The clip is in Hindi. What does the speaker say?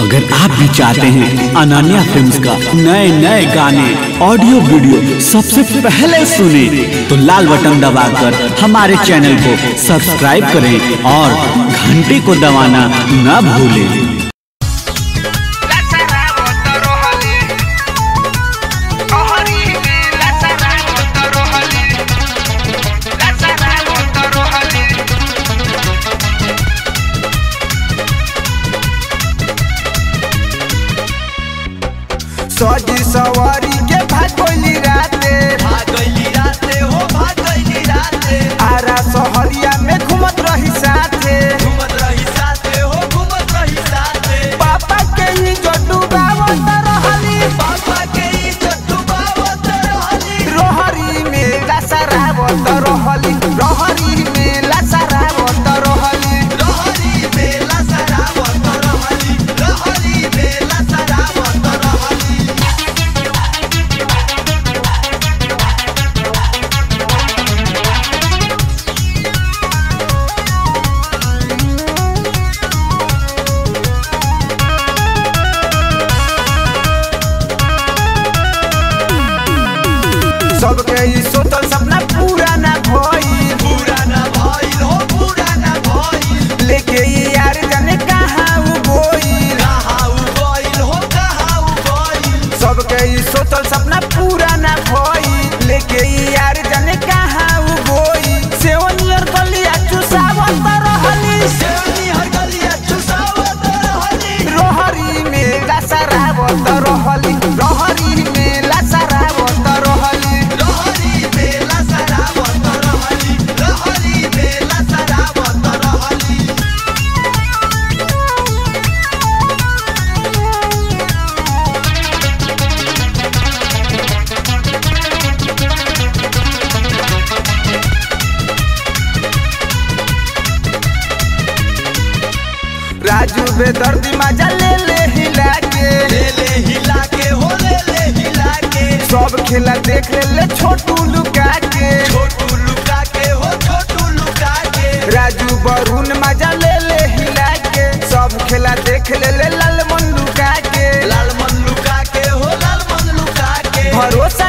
अगर आप भी चाहते हैं अनन्या फिल्म्स का नए नए गाने, ऑडियो, वीडियो सबसे पहले सुने तो लाल बटन दबाकर हमारे चैनल को सब्सक्राइब करें और घंटी को दबाना न भूलें। सजी सवारी। सोचल सपना राजू बे बेदर्दी मज़ा ले ले हिला के। ले ले हिला के हो ले ले हिला के। सब खेला देख ले ले छोटू लुका के। छोटू लुका के हो छोटू लुका के। राजू बरुण मज़ा ले ले हिला के। सब खेला देख ले ले लाल मन लुका के। लाल मन लुका के हो लाल मन लुका के। भरोसा